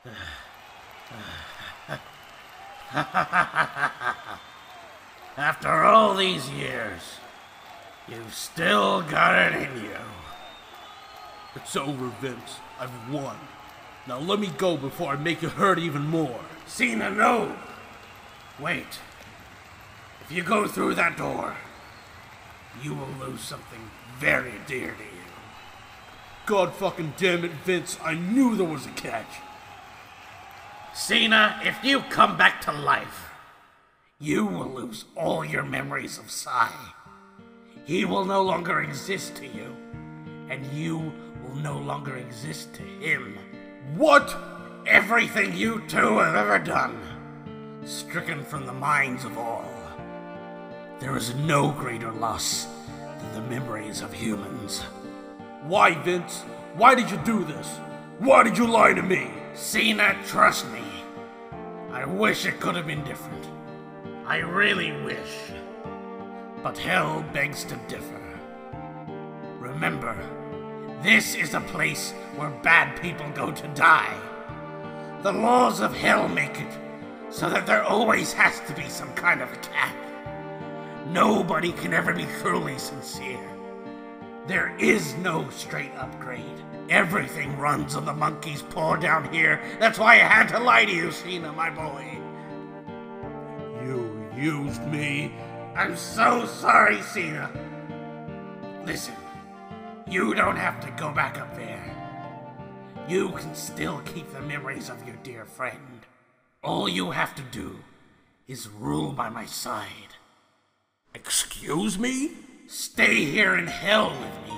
After all these years, you've still got it in you. It's over, Vince. I've won. Now let me go before I make you hurt even more. Cena, no! Wait. If you go through that door, you will lose something very dear to you. God fucking damn it, Vince. I knew there was a catch. Cena, if you come back to life, you will lose all your memories of Psy. He will no longer exist to you, and you will no longer exist to him. What? Everything you two have ever done, stricken from the minds of all. There is no greater loss than the memories of humans. Why, Vince? Why did you do this? Why did you lie to me? Cena, trust me. I wish it could have been different. I really wish. But hell begs to differ. Remember, this is a place where bad people go to die. The laws of hell make it so that there always has to be some kind of attack. Nobody can ever be truly sincere. There is no straight upgrade. Everything runs on the monkey's paw down here. That's why I had to lie to you, Cena, my boy. You used me. I'm so sorry, Cena. Listen, you don't have to go back up there. You can still keep the memories of your dear friend. All you have to do is rule by my side. Excuse me? Stay here in hell with me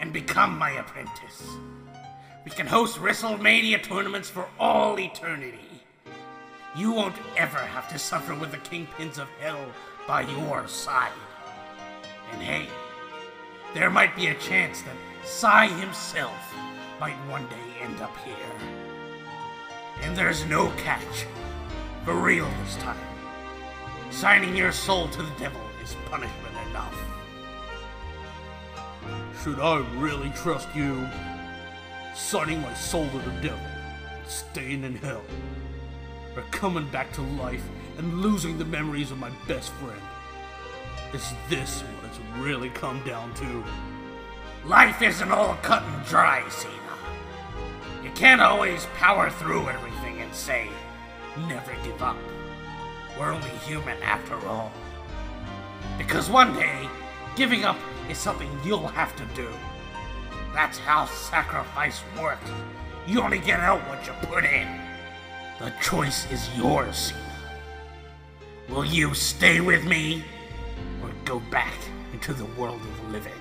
and become my apprentice. We can host WrestleMania tournaments for all eternity. You won't ever have to suffer with the kingpins of hell by your side. And hey, there might be a chance that Psy himself might one day end up here. And there's no catch. For real this time. Signing your soul to the devil is punishment enough. Should I really trust you? Signing my soul to the devil, staying in hell, or coming back to life and losing the memories of my best friend? Is this what it's really come down to? Life isn't all cut and dry, Cena. You can't always power through everything and say, never give up. We're only human after all. Because one day, giving up is something you'll have to do. That's how sacrifice works. You only get out what you put in. The choice is yours, Cena. Will you stay with me, or go back into the world of living?